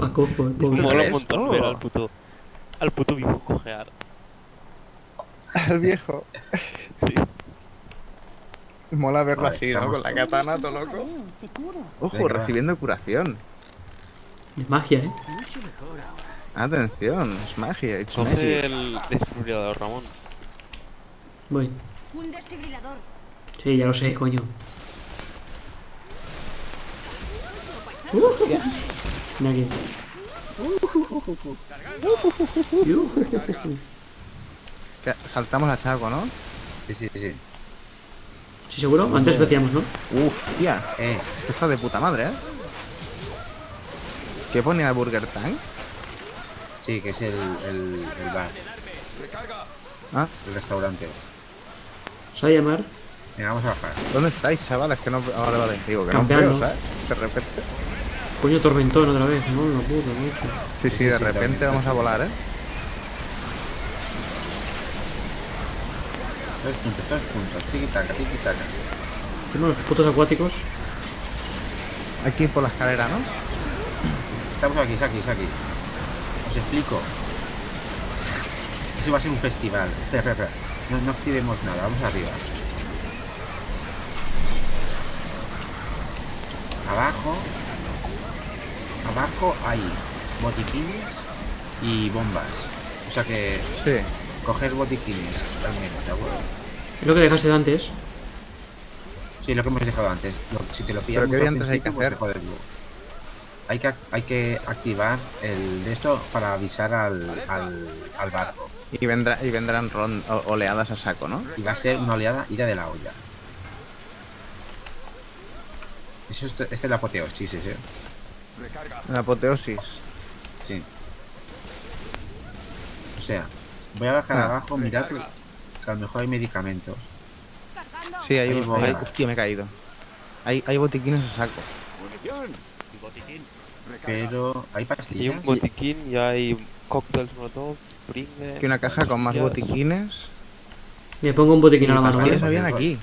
Va cojo, el pobre. Mola un ves? montón ver al puto, al puto viejo cojear. Al viejo. Sí. Mola verlo Vale, así, ¿no? Con la katana, todo loco. Ojo, Venga, recibiendo curación. Es magia, ¿eh? Atención, es magia, it's Coge magic. el desfibrilador, Ramón. Voy. Un desfibrilador. Sí, ya lo sé, coño. Saltamos a Chaco, ¿no? Sí, sí, sí. ¿Sí seguro? Antes decíamos, ¿no? Uf, tía, eh, esto está de puta madre, ¿eh? ¿Qué ponía Burger Tank? Sí, que es el, el, el bar, Ah, el restaurante. ¿Se va a llamar? Venga, vamos a bajar. ¿dónde estáis, chavales? Que no... Vale, vale, digo que no os Campeando. veo, ¿sabes? De repente... Coño, tormentón otra vez. No, la puta, mucho. Sí, sí, de repente vamos a volar, ¿eh? Todos juntos, todos juntos. Tiki taka, tiki taka. Encima los putos acuáticos. Hay que ir por la escalera, ¿no? Estamos aquí, aquí, aquí. Os explico. Eso va a ser un festival. Espera, espera, espera. No, no activemos nada, vamos arriba. Abajo. Hay botiquines y bombas. O sea que Sí. coger botiquines también, ¿de acuerdo? Es lo que dejaste de antes. Sí, lo que hemos dejado antes. Si te lo pillas ¿Pero qué mucho al diantres hay que hacer? pues jodes luego. Hay que, hay que activar el de esto para avisar al, al, al barco. Y, vendrá, y vendrán ron- oleadas a saco, ¿no? Y va a ser una oleada ida de la olla. Eso es, este es la apoteosis, ese. La apoteosis. Sí. O sea, voy a bajar Ah. abajo, mirar que, que a lo mejor hay medicamentos. Sí, hay, un- hay- Hostia, me he caído. Hay, hay botiquines a saco. Pero hay Hay pastillas. un botiquín y hay cócteles molotov, Pringles... Aquí una caja con más botiquines. Me pongo un botiquín a la mano, habían aquí.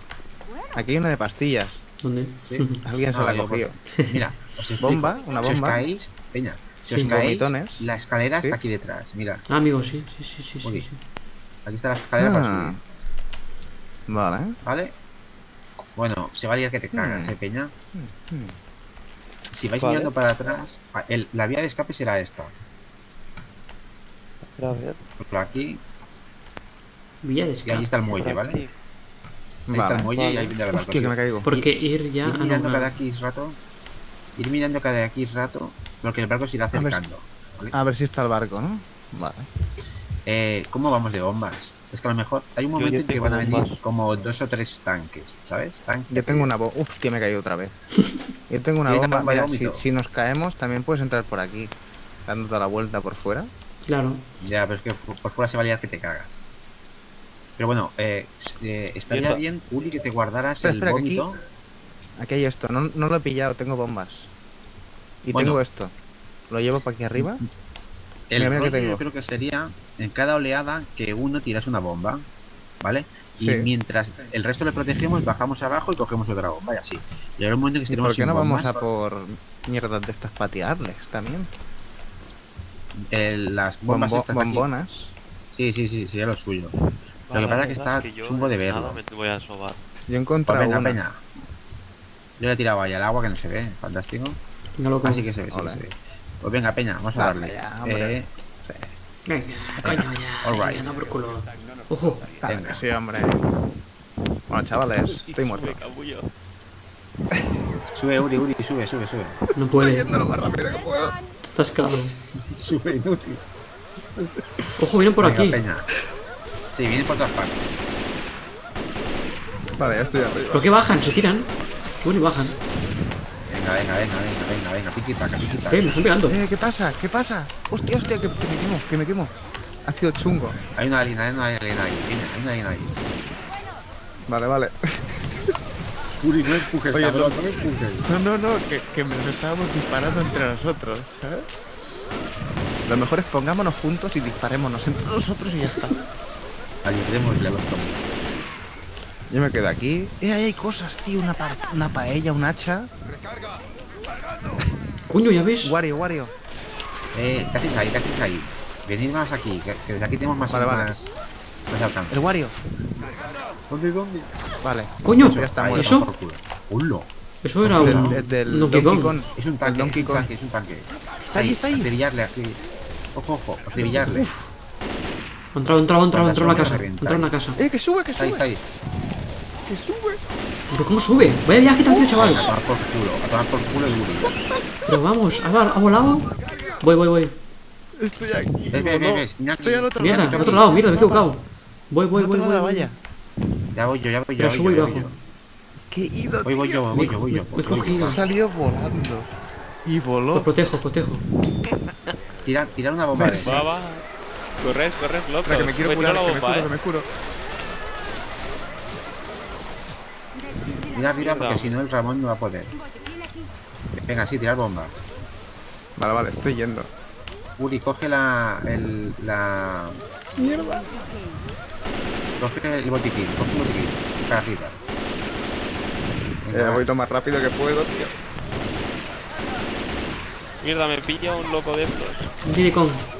Aquí hay una de pastillas. ¿Dónde? Sí. Alguien se Ah, la cogió. Mira, explico. Bomba, una Si os bomba. caéis, peña, si Sí. os caéis, Vomitones. la escalera Sí. está aquí detrás. Mira, Ah, amigo, sí, sí, sí, sí, sí. Sí. aquí está la escalera para Ah. subir, Vale. ¿vale? Bueno, se va a liar que te cagas, Hmm. eh, peña. Hmm. Si vais Vale. mirando para atrás, ah, el- la vía de escape será esta. Por aquí, Villa de y ahí escape. está el muelle, ¿vale? Ahí está Vale. el muelle y ahí viene barco. Hostia, que me caigo. Porque ir ya Ir a mirando una... cada X rato, ir mirando cada X rato, porque el barco se irá ver. acercando. A ver si está el barco, ¿no? Vale. Eh, ¿Cómo vamos de bombas? Es que a lo mejor hay un momento en que van a venir bombas. como dos o tres tanques, ¿sabes? Tanques. Yo tengo una bomba. Uf, que me he caído otra vez. Yo tengo una bomba. bomba Mira, si, nos caemos, también puedes entrar por aquí. Dando toda la vuelta por fuera. Claro. Ya, pero es que por, fuera se va a liar que te cagas. Pero bueno, eh, eh, estaría bien, Uli, que te guardaras el aquí- vómito. Aquí hay esto. No, no lo he pillado, tengo bombas. Y Bueno. tengo esto. Lo llevo para aquí arriba. El Mira, mira que tengo. yo creo que sería en cada oleada que uno tiras una bomba, ¿vale? Y Sí. mientras el resto le protegemos, bajamos abajo y cogemos otra bomba y así. Y ahora un momento que ¿Y estaremos por qué sin no vamos a por mierdas de estas para tirarles también? el- las bombas Bombo- estas de aquí- bombonas. Sí, sí, sí, sería lo suyo. Vale, que pasa es que está yo chungo de nada verlo. me voy a sobar. Yo he Pues una. peña. Yo le he tirado ahí al agua que no se ve, fantástico. Venga, loco. Así que se ve, sí que Hola. se ve. Pues venga, peña, vamos a darle. ya. Eh, Venga, coño, ya. All right. Venga, no por culo. Ojo. Venga. sí, hombre. Bueno, chavales, estoy muerto. Sube, Uri, Uri, sube, sube, sube. No puede. lo más rápido que puedo. Está atascado. Sube, inútil. Ojo, vienen por Venga, aquí. peña. Sí, viene por todas partes. Vale, ya estoy arriba. ¿Por qué bajan? ¿Se tiran? Suben y bajan. Venga, venga, venga, venga, venga, venga. Tiki taca. Eh, me están pegando. Eh, ¿qué pasa? ¿Qué pasa? Hostia, hostia, que, que me quemo, que me quemo. Ha sido chungo. Hay una alien, hay una alien ahí. Hay una alien ahí. Vale, vale. Uri, no empujes, Oye, cabrón, no- no empujes. No, no, no, que, que nos estábamos disparando entre nosotros, ¿sabes? Lo mejor es pongámonos juntos y disparémonos entre nosotros y ya está. Ayudémosle a los zombies. Yo me quedo aquí. Eh, ahí hay cosas, tío. Una, pa- una paella, un hacha. Coño, ya ves. Wario, Wario. Eh, ¿qué hacéis ahí? ¿Qué hacéis ahí? Venid más aquí, que, que desde aquí tenemos más, Vale, vale. alcance. El Wario. ¿Dónde, dónde? Vale. Coño, ya está Ahí, muerto. ¿Eso? por culo. ¡Hulo! Eso era Del, un. del- del Donkey Donkey Kong. Kong. Es un tanque, El Donkey es un Kong. tanque, es un tanque. Está ahí, está ahí. Acribillarle, aquí. Ojo, ojo, acribillarle. Ha entrado, ha entrado en la casa. Entrado en la casa. Eh, que sube, que Está ahí, sube. está ahí. Que sube. ¿Pero cómo sube? Vaya viaje tan A chaval. tomar por culo, a tomar por culo el. Pero vamos, ¿ha, ha volado? Voy, voy, voy. Estoy aquí. Ves. Estoy al otro Mierda, lado. al otro lado, mierda, me he equivocado. Voy, voy, voy, voy. vaya. Ya voy yo, ya voy yo, Ya voy subo y bajo. Qué ido, Voy, voy yo, voy yo, voy yo. Me- he cogido. Salió volando. Y Os voló. protejo, os protejo. Tirar, tirar una bomba de Va, va. Corres, corres, loco. Que me quiero a curar, tirar que me curo, que eh. me curo. Mira arriba porque si no el Ramón no va a poder. Venga, sí, tirar bomba. Vale, vale, estoy yendo. Uri, coge la. el. la. Mierda. Coge el botiquín, coge el botiquín. Para arriba. Eh, Venga, voy lo más rápido que puedo, tío. Mierda, me pilla un loco de estos.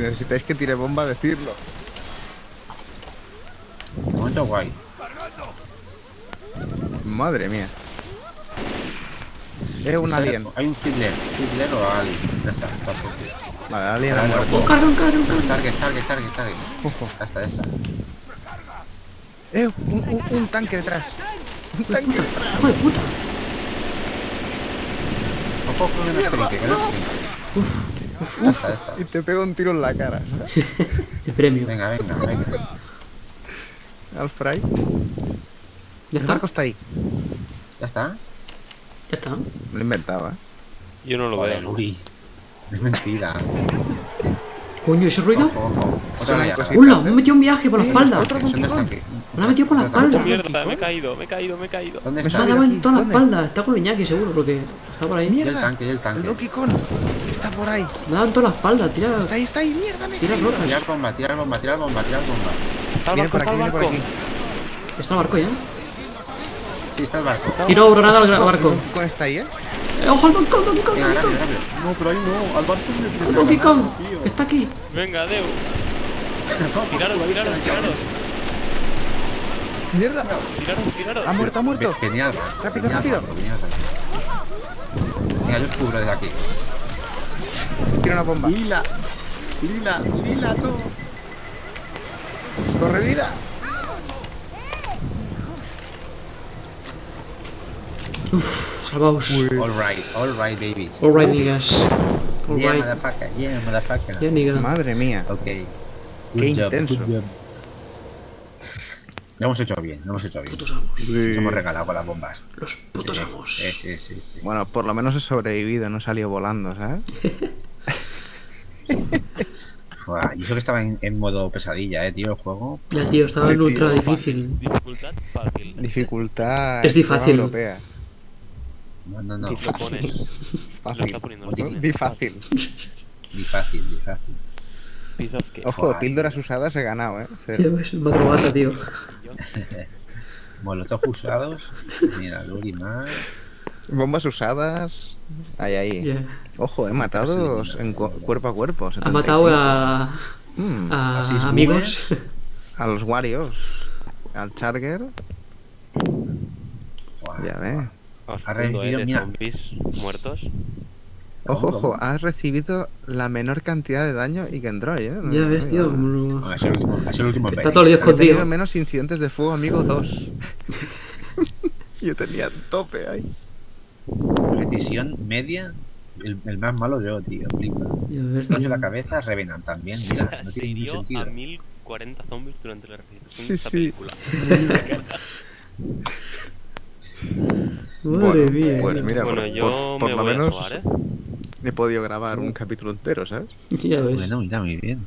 Si necesitáis que tire bomba, decirlo. momento guay. Madre mía. Es un alien. Hay un Hitler. Hitler o alien. Ya está, está. Vale, alien ha muerto. Un carro, un carro, un carro. Target, target, target, target. Ojo. Ya está, ya está. Eh, un, un, un tanque detrás. Un tanque detrás. Hijo de puta. Ojo, ojo, que no es trinque, que no es Y te pega un tiro en la cara. ¿sabes? El premio. Venga, venga, venga. Al fry. Ya El está. barco está ahí. ¿Ya está? Ya está. Me lo inventaba. Yo no lo Joder, veo. Uri. Es mentira. Coño, ese ruido. Ojo, ojo. Otra. ¡Hola! Me he metido un viaje por la Eh, espalda. otro Donkey Kong. tanque. Me la ha metido por la tanque. espalda. Mierda, me he caído, me he caído, me he caído. ¿Dónde Me está? Me ha dado en toda la ¿Dónde? espalda. Está con Iñaki seguro porque está por ahí. Y el Mierda. tanque, y el El tanque. Donkey Kong. Está por ahí. Me ha dado en toda la espalda. Tira, Está ahí, está ahí. Mierda, me tira rocas. Tirar bomba, tirar bomba, tirar bomba, tirar bomba. Está el Viene barco, por está aquí, el viene por barco. aquí. Está el barco ya. Sí, está el barco. Tiro granada al El barco. Está ahí, ¿eh? Eh, ¡Ojo al Kong! Donkey Kong! Venga, Donkey rápido, Kong! rápido. No, pero ahí no, al barco. Está aquí. Venga, Deu. Tiraros, tiraros, tiraros. Mierda. Tiraros, tiraros. Ha muerto, ha muerto. Venía al barco. Rápido, rápido. barco, barco. Venga, yo os cubro desde aquí. Tira una bomba. Lila, Lila, Lila, no. Corre, Lira. Salvaos. All right, all right, babies. Alright, niggas. Yeah, Alright. motherfucker, yeah, motherfucker. Ya, nigga. Madre mía. Ok. Qué Good intenso. good job. Lo hemos hecho bien, lo hemos hecho bien. Putos amos. Nos hemos regalado con las bombas. Los putos Sí, amos. Sí, sí, sí, sí. Bueno, por lo menos he sobrevivido, no he salido volando, ¿sabes? Buah, y eso que estaba en, en modo pesadilla, eh, tío, el juego. Ya, tío, estaba Sí, en ultra tío. difícil. Dificultad fácil. Dificultad. Es difícil. europea. No, no, no. Difícil. Lo pones. Lo Fácil. está poniendo. lo Di- está poniendo. Di fácil. Di fácil, di fácil. Piece of cake. Ojo, Joder. píldoras usadas he ganado, ¿eh? Cero. Tío, Es un tío. Molotov usados. Mira, Luri más. Bombas usadas. Ahí, ahí. Ya. Ojo, he matado en cu- cuerpo a cuerpo. Ha 75. matado a, Mm, a es, amigos. a los Warios. Al Charger. Buah, Ya ves. Vamos, Ha eh, de mira. zombies muertos. Ojo, ¿Cómo, ojo, has recibido la menor cantidad de daño y que Android, ¿eh? Ya ves, tío. Como- Bueno, es el último, es el último Está todo el día He tenido escondido. menos incidentes de fuego, amigo 2. Yo tenía tope ahí. Precisión media. El, el más malo yo, tío. Flipa. Coño la cabeza, revenan también. Mira, no tiene ningún sentido. a 1040 zombies durante la realización Sí, de esta sí. película. Madre Bueno, mía. pues mira, bueno, por, yo por- por me lo voy menos a sobar, ¿eh? he podido grabar un capítulo entero, ¿sabes? Ya ves. Bueno, mira, muy bien.